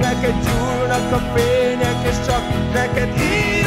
Neked gyúlnak a fények, és csak neked írom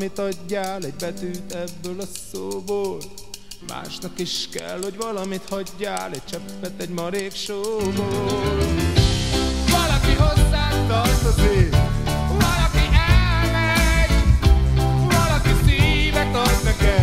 valamit adjál, egy betűt ebből a szóból. Másnak is kell, hogy valamit hagyjál, egy cseppet egy marék sóból. Valaki hozzánk tartozik, valaki elmegy, valaki szívet ad neked,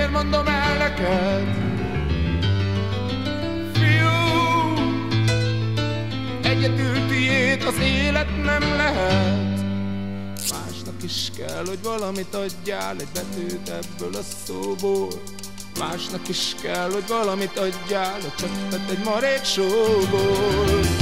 miért mondom el neked? Fiú, egyedül tiéd az élet nem lehet. Másnak is kell, hogy valamit adjál, egy betűt ebből a szóból. Másnak is kell, hogy valamit adjál, egy cseppet egy marék sóból.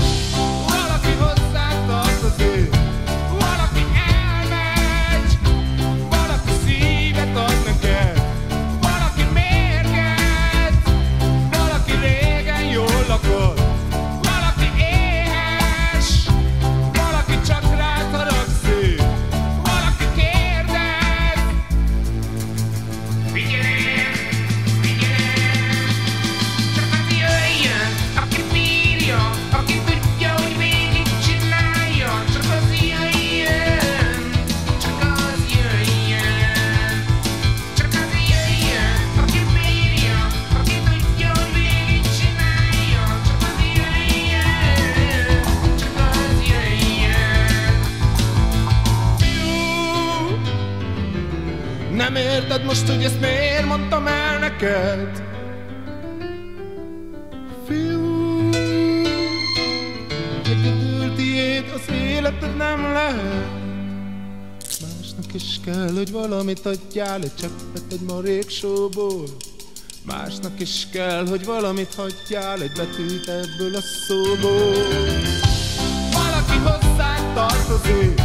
Adjál, egy cseppet egy marék. Másnak is kell, hogy valamit hagyjál, egy betűt ebből a szóból. Valaki hozzánk tartozik,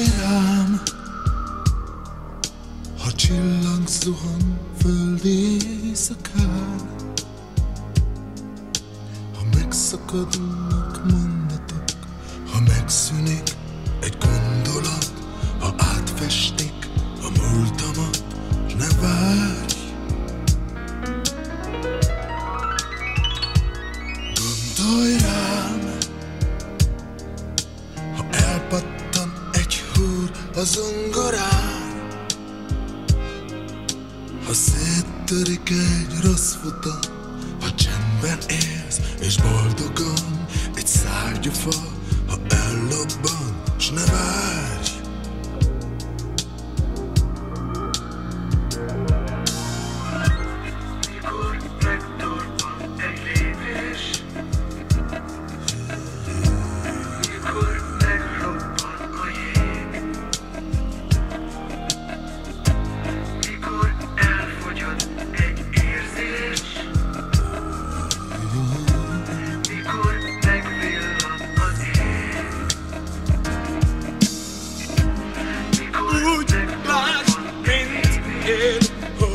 Gondolj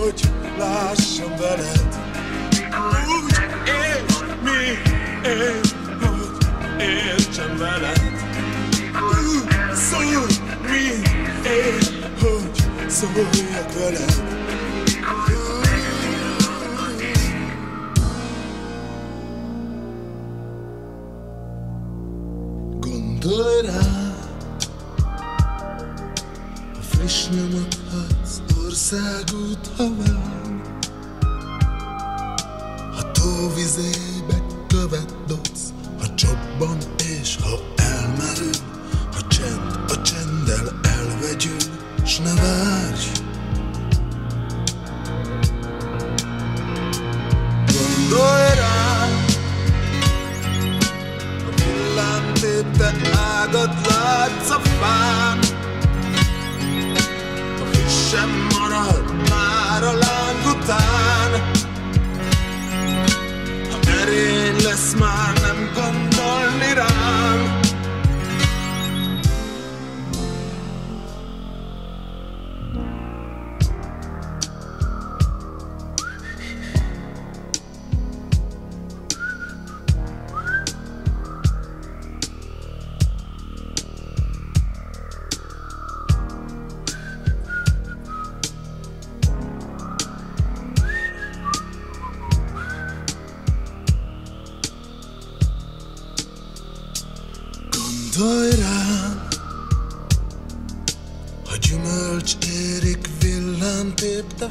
hogy lássam veled. Úgy érts, mi érts, hogy értsem veled. Úgy szól, mi érts, hogy szóljak veled. Gondolj rá, friss nyomat hagysz országút, hajdan A gyümölcs érik villám tép, de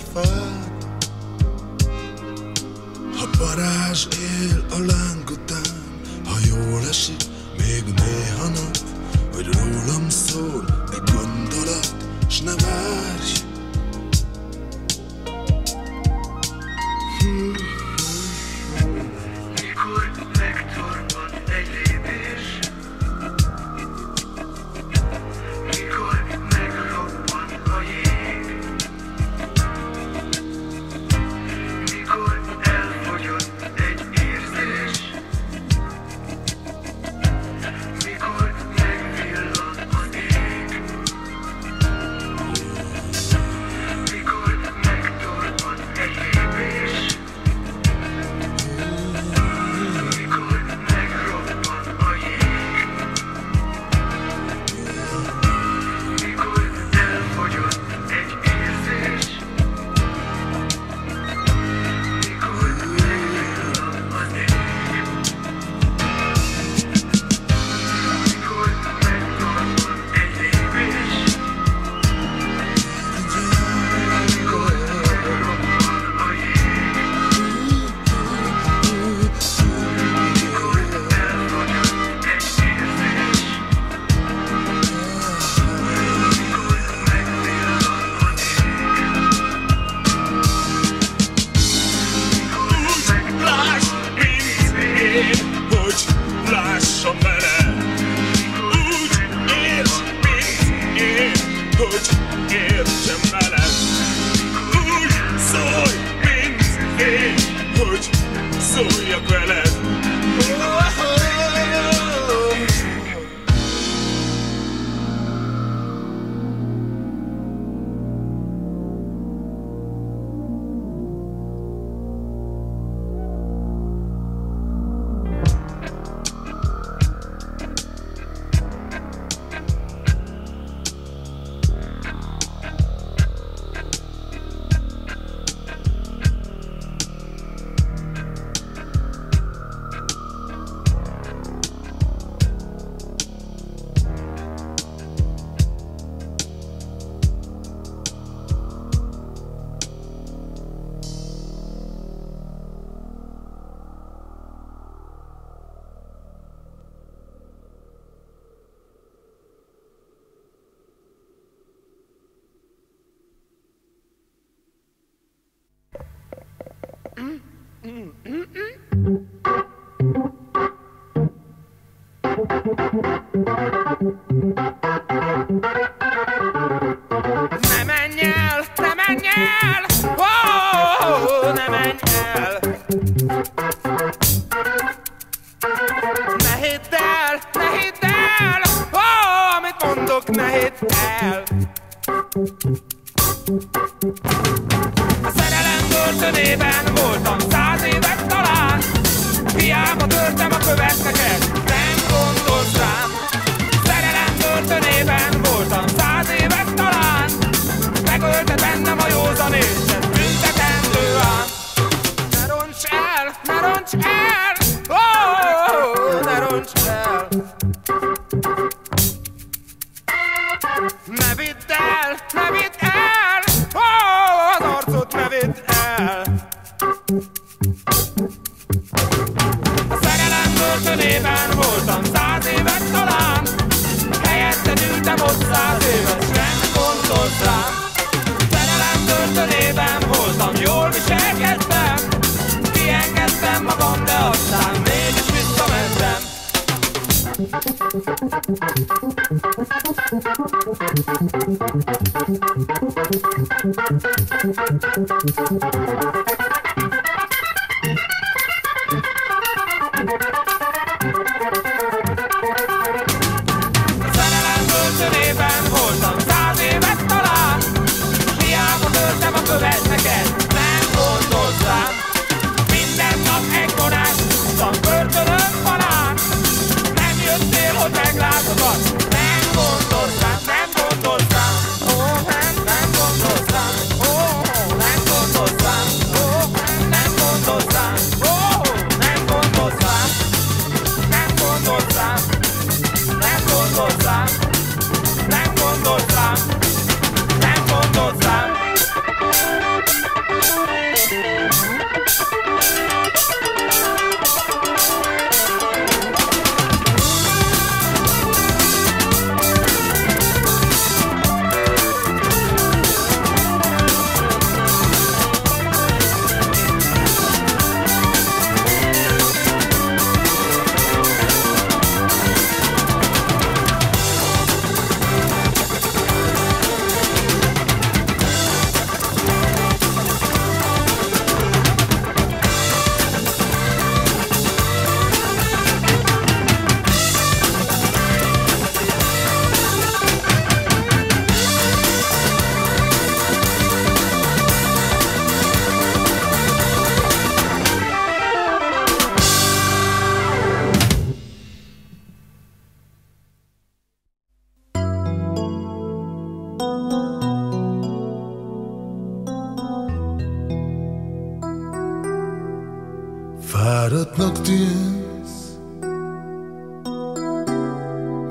girl. Whoa, the man.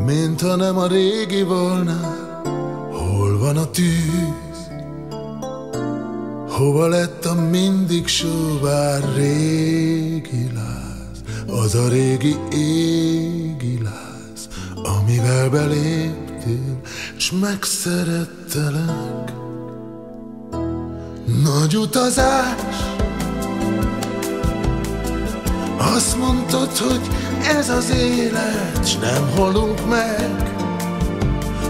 Mint ha nem a régi volnál. Hol van a tűz? Hova lett a mindig sóvár régi láz? Az a régi égi láz, amivel beléptél, s megszerettelek. Nagy utazás, Azt mondtad, hogy ez az élet, s nem halunk meg.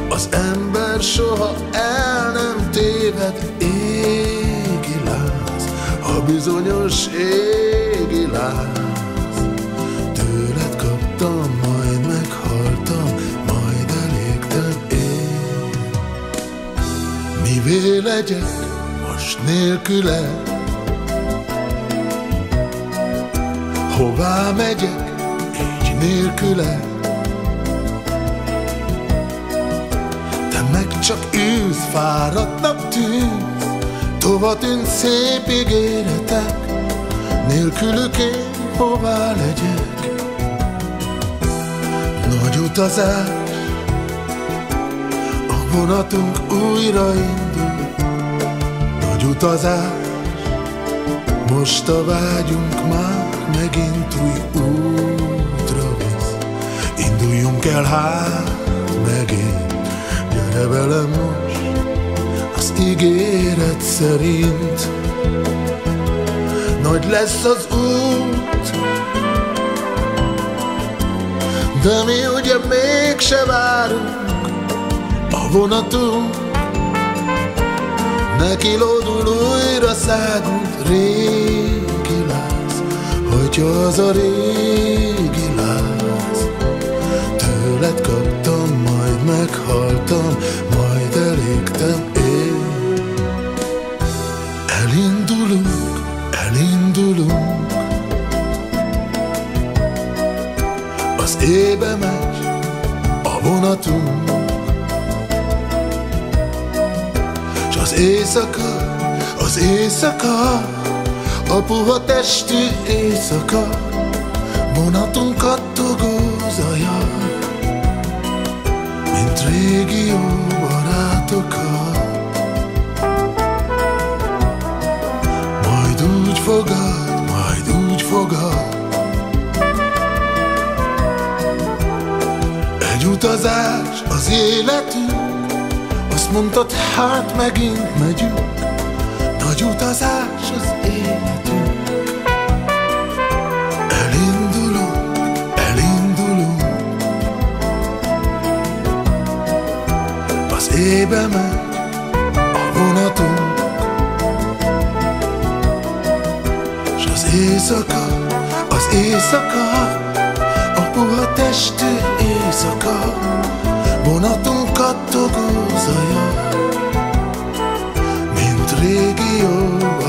Az ember soha el nem téved, égi láz, a bizonyos égi láz. Tőled kaptam, majd meghaltam, majd elégtem én. Mivé legyek most nélküled? Hová megyek, nélküle? Te meg csak ülsz, fáradtnak tűnsz, Tova tűnt szép ígéretek, Nélkülük én hová legyek? Nagy utazás, a vonatunk újra indul, Nagy utazás, most a vágyunk már megint új visz. El hát megint, gyere velem most, az ígéret szerint. Nagy lesz az út, de mi ugye mégse várunk a vonatunk. Neki lódul újra szágult régi láz, Hogyha az a régi. Tőled kaptam, majd meghaltam, majd elégtem én. Elindulunk, elindulunk, az ébe megy a vonatunk. S az éjszaka, az éjszaka, a puha testű éjszaka, vonatunk Majd úgy fogad, majd úgy fogad. Egy utazás az életünk. Azt mondtad, hát megint megyünk. Nagy utazás az életünk. Veszélybe megy a vonatunk S az éjszaka, az éjszaka A puha testű éjszaka Vonatunk kattogó zaja Mint régióban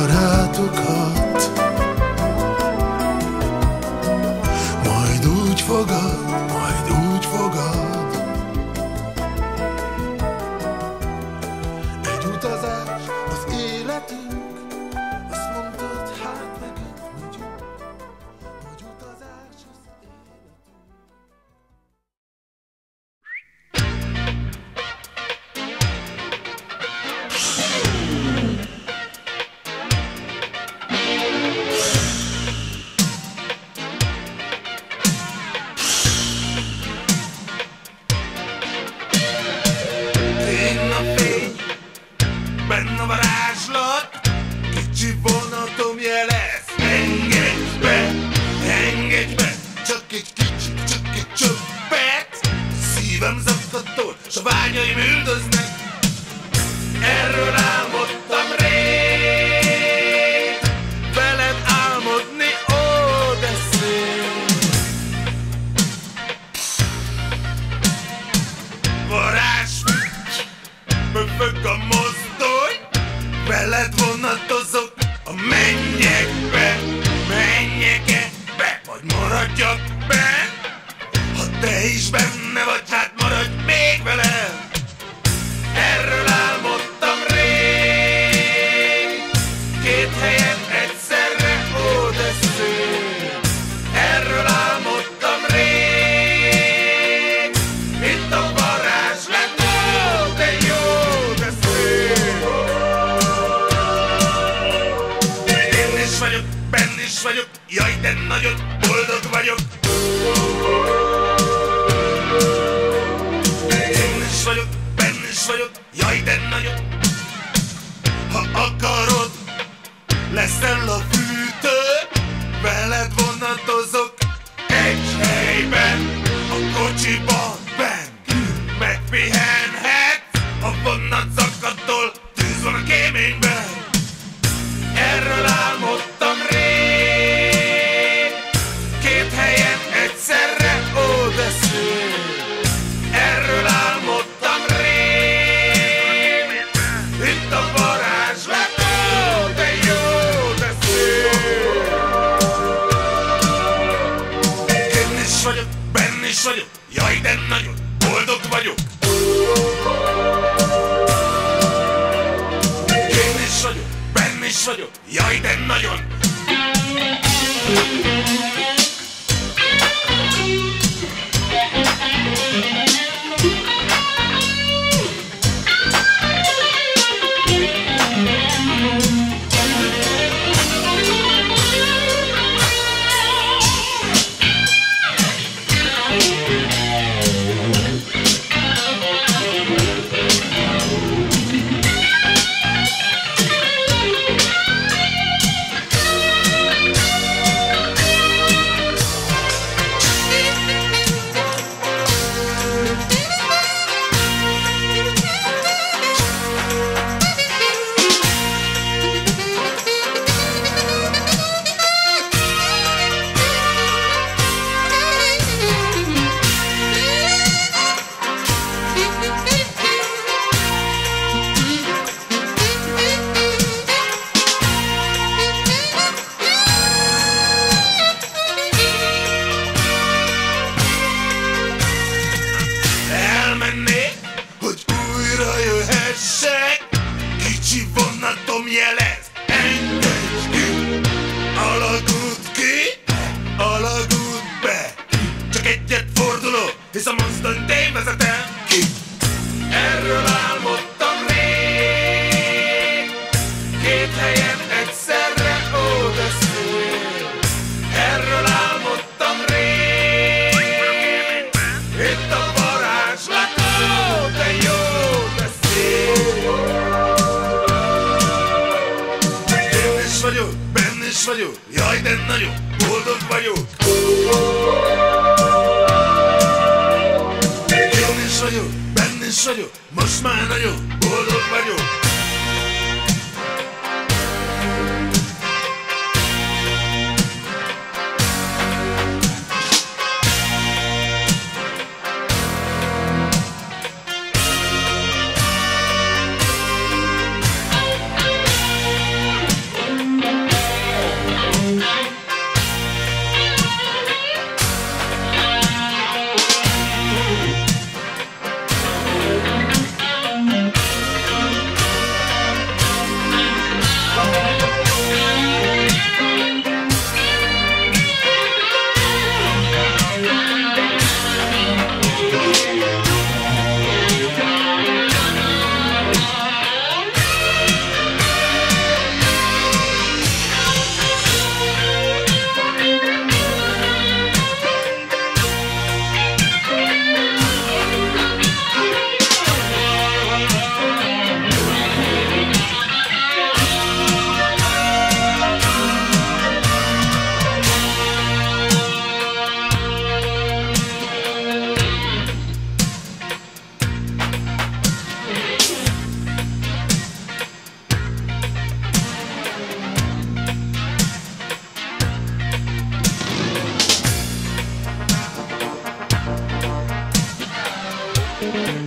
benne is vagyok, most már nagyon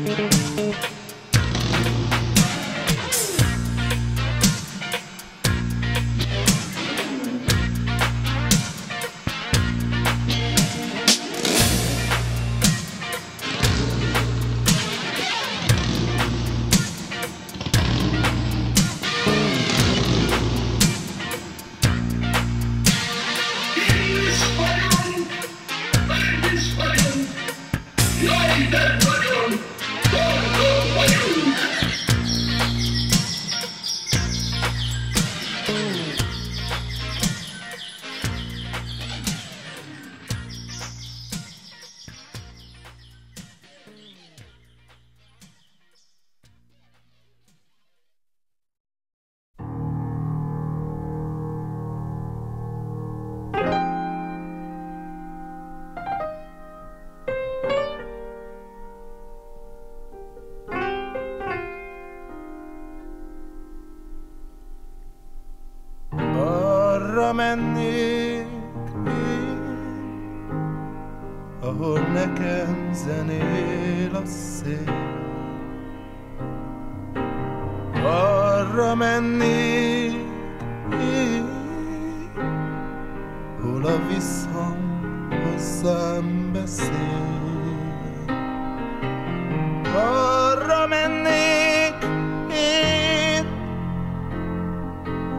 Música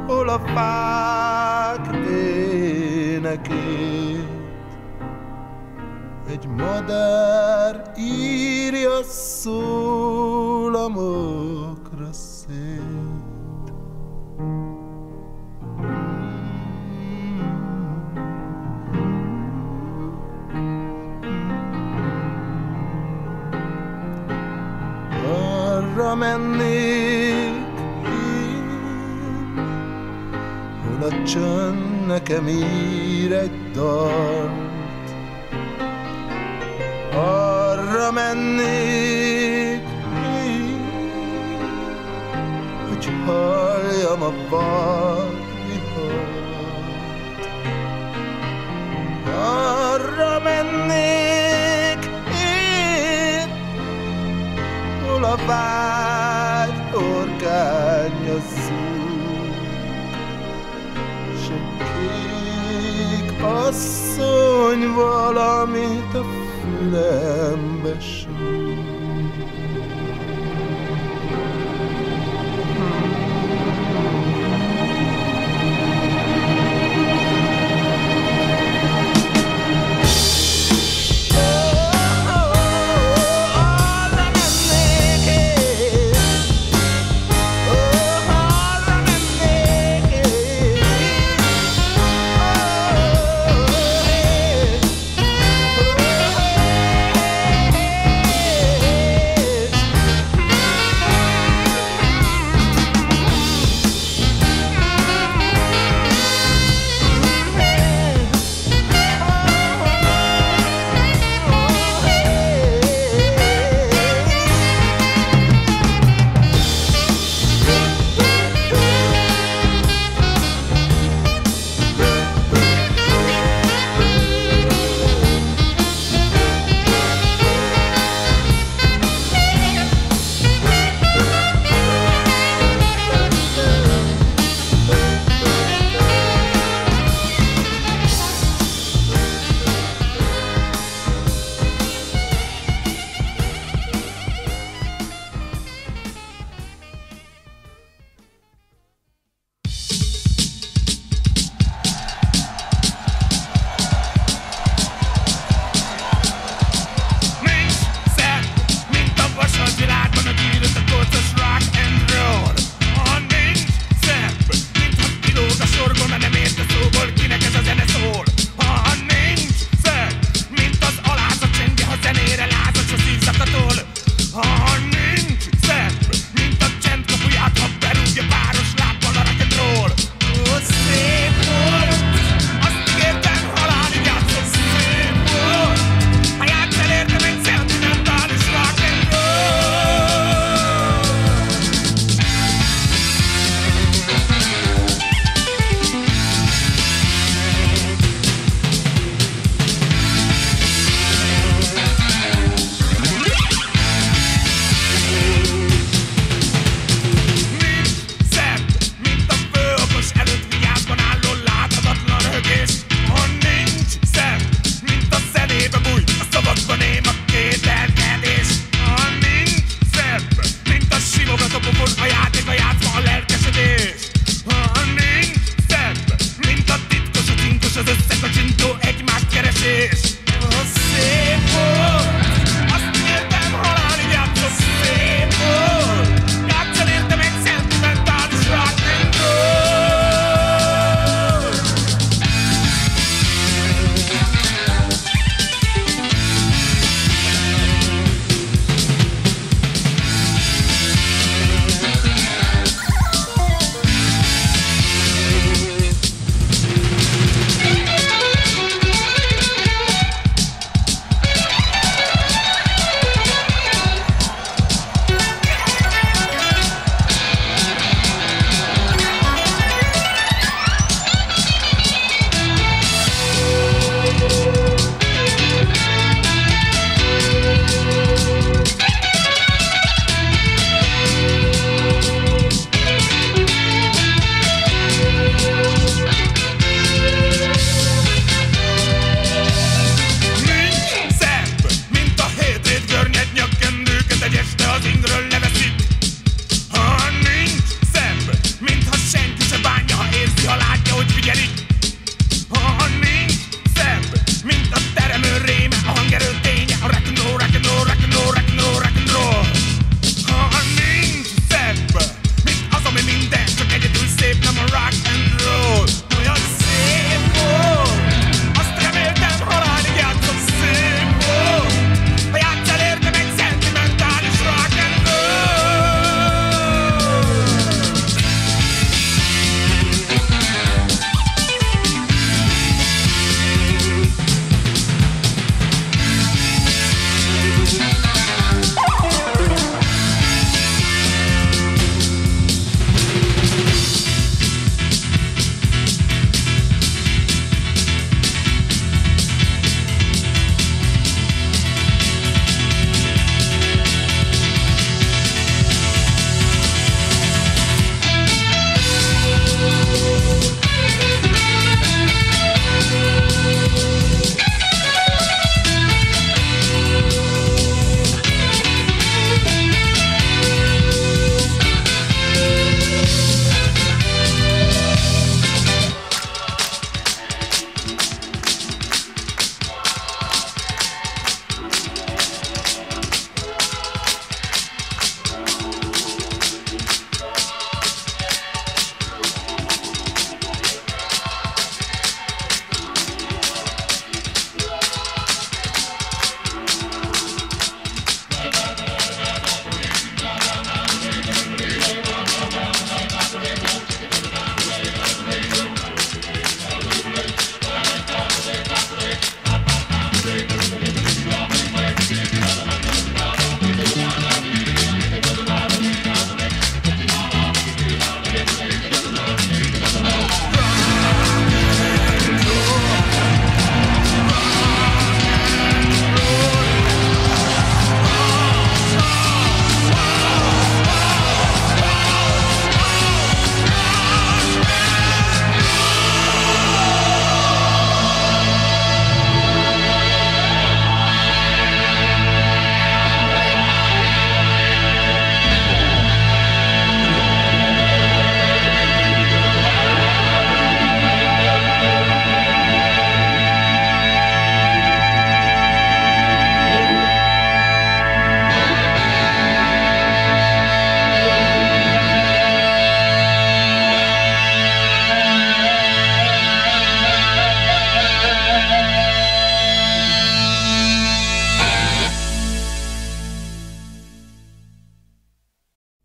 hol a fák énekét. Egy madár írja szólamokra csönd nekem ír egy dalt. Arra mennék hogy halljam a vadvihart. Arra mennék én, hol a vágy orgánya asszony valamit a fülembe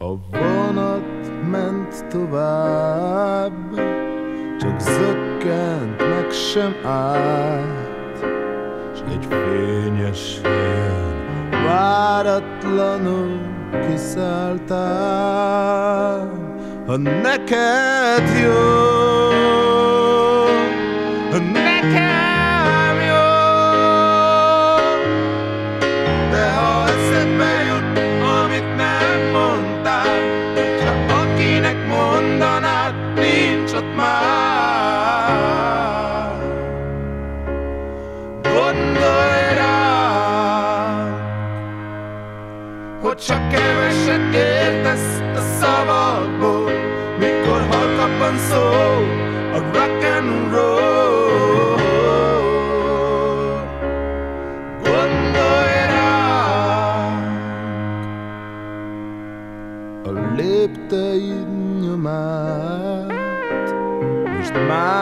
A vonat ment tovább, csak zökkent meg sem állt, s egy fényes fény váratlanul kiszálltál, ha neked jó, ha neked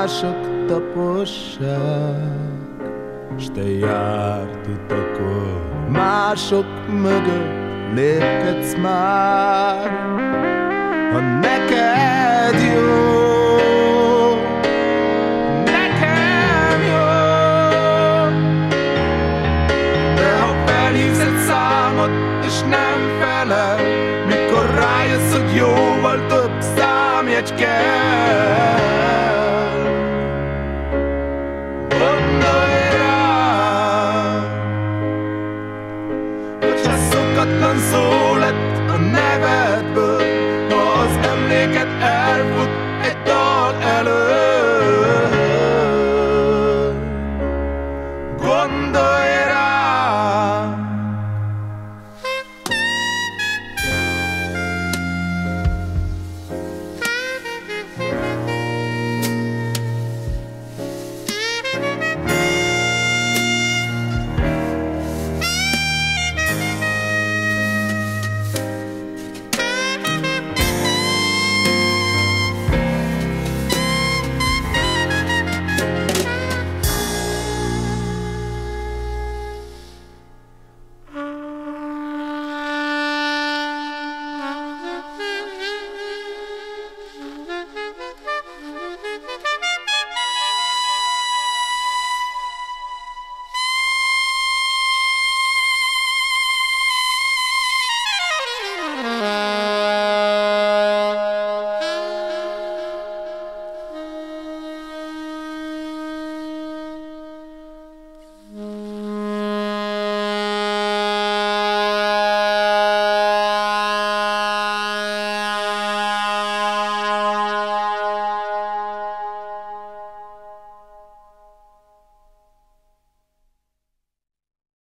mások tapossák, s te járt utakon, mások mögött lépkedsz már, ha neked jó.